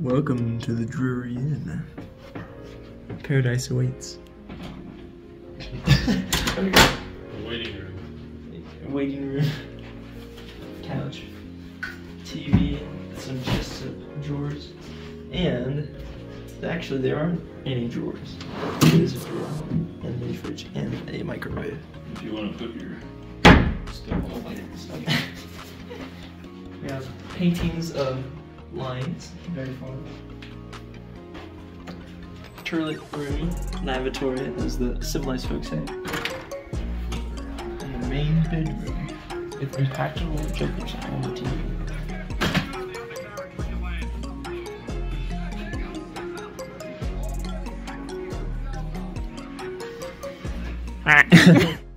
Welcome to the Drury Inn. Paradise awaits. The waiting room. Waiting room. Couch. TV. Some chests of drawers. And actually, there aren't any drawers. There is a drawer and a fridge and a microwave. If you want to put your We have paintings of lions. Very fun. Toilet room, lavatory, as the civilized folks say. And the main bedroom with retractable jokers on the TV.